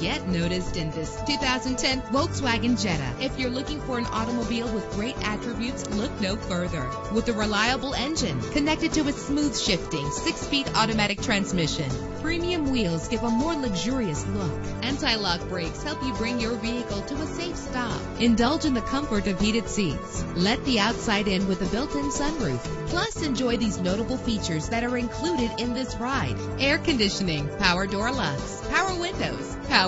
get noticed in this 2010 Volkswagen Jetta. If you're looking for an automobile with great attributes, look no further. With a reliable engine connected to a smooth shifting six-speed automatic transmission, premium wheels give a more luxurious look. Anti-lock brakes help you bring your vehicle to a safe stop. Indulge in the comfort of heated seats. Let the outside in with a built-in sunroof. Plus, enjoy these notable features that are included in this ride. Air conditioning, power door locks, power windows, power